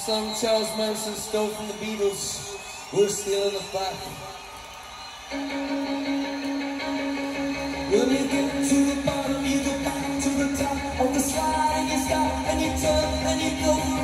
song Charles Manson stole from the Beatles. We're stealing the back. When you get to the bottom, you go back to the top. On the slide, you stop and you turn and you go.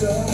so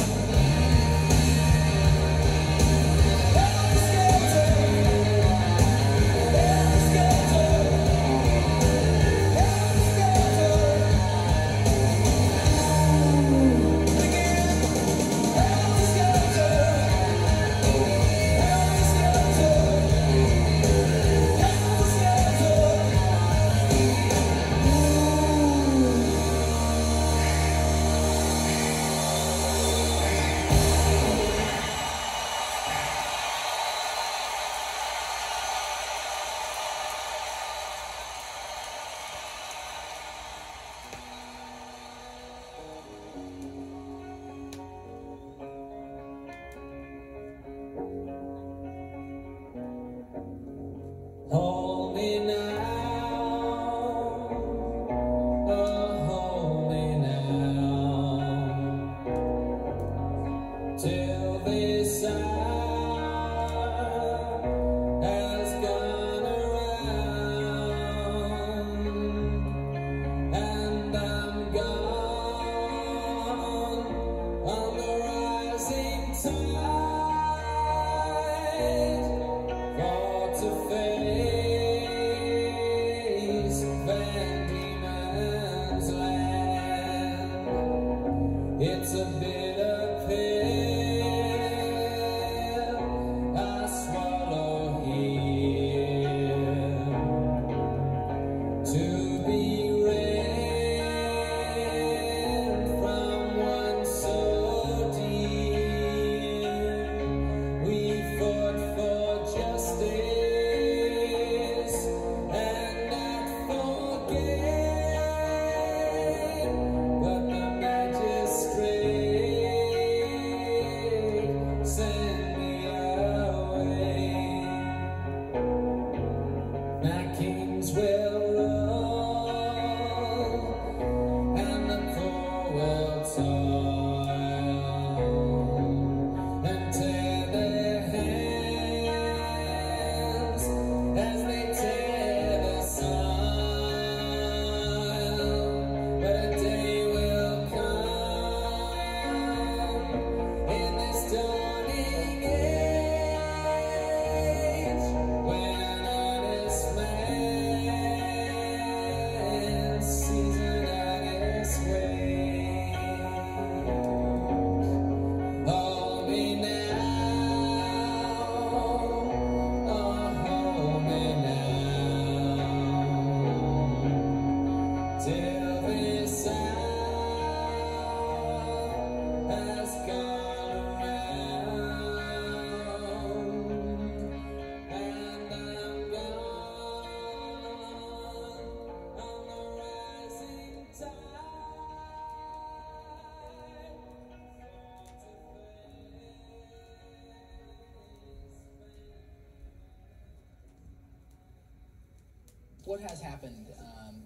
what has happened um,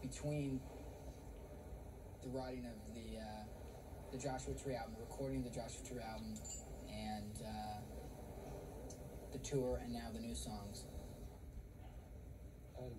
between the writing of the uh, the Joshua Tree album, recording the Joshua Tree album, and uh, the tour, and now the new songs? Um,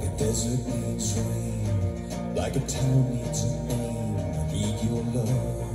Like a desert needs rain Like a town needs a name I need your love.